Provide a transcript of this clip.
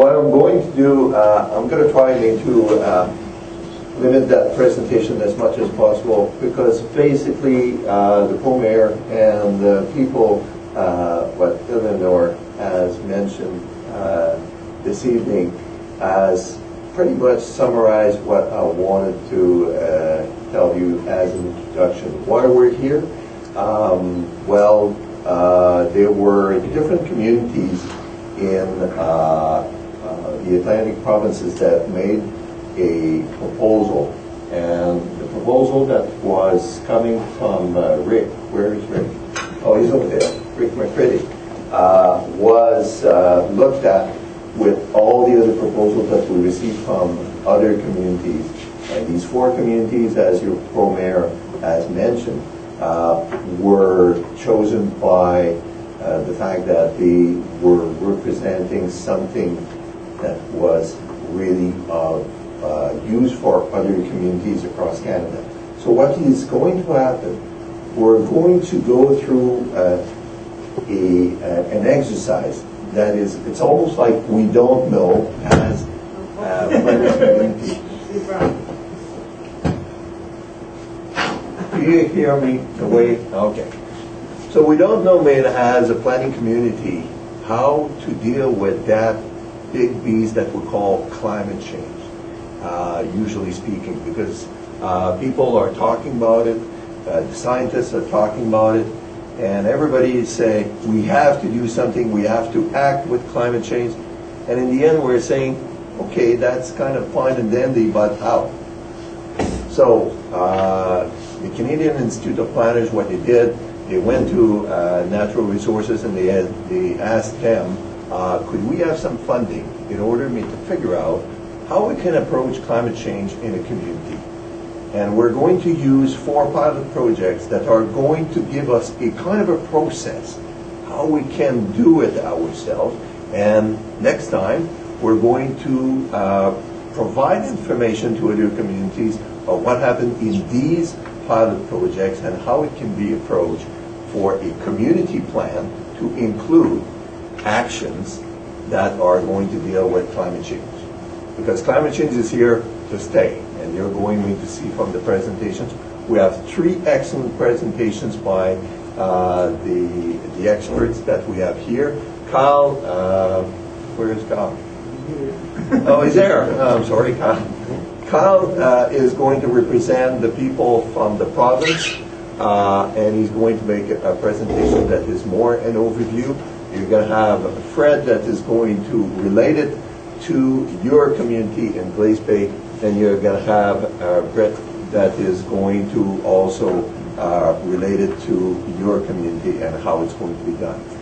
what I'm going to do, uh, I'm going to try to uh, limit that presentation as much as possible because basically uh, the co-mayor and the people, uh, what Eleanor has mentioned uh, this evening has pretty much summarized what I wanted to tell you as an introduction. Why we're here? Um, well, uh, there were different communities in uh, the Atlantic provinces that made a proposal. And the proposal that was coming from uh, Rick, where is Rick? Oh, he's over there, Rick McCready, uh, was uh, looked at with all the other proposals that we received from other communities. And these four communities, as your pro-mayor has mentioned, uh, were chosen by uh, the fact that they were representing something that was really of uh, use for other communities across Canada. So what is going to happen, we're going to go through uh, a, uh, an exercise that is, it's almost like we don't know as uh. Do you hear me the way, okay. So we don't know, man, as a planning community, how to deal with that big beast that we call climate change, uh, usually speaking, because uh, people are talking about it, uh, scientists are talking about it, and everybody is saying, we have to do something, we have to act with climate change. And in the end, we're saying, okay, that's kind of fine and dandy, but how? So uh, the Canadian Institute of Planners, what they did, they went to uh, natural resources and they, had, they asked them, uh, could we have some funding in order me to figure out how we can approach climate change in a community? And we're going to use four pilot projects that are going to give us a kind of a process, how we can do it ourselves. And next time, we're going to uh, provide information to other communities of what happened in these pilot projects and how it can be approached for a community plan to include actions that are going to deal with climate change. Because climate change is here to stay and you're going to see from the presentations. We have three excellent presentations by uh, the, the experts that we have here. Kyle, uh, where is Kyle? oh, he's there. Oh, I'm sorry, Kyle. Kyle uh, is going to represent the people from the province, uh, and he's going to make a, a presentation that is more an overview. You're going to have Fred that is going to relate it to your community in Glace Bay then you're going to have uh, Brett that is going to also uh, relate it to your community and how it's going to be done.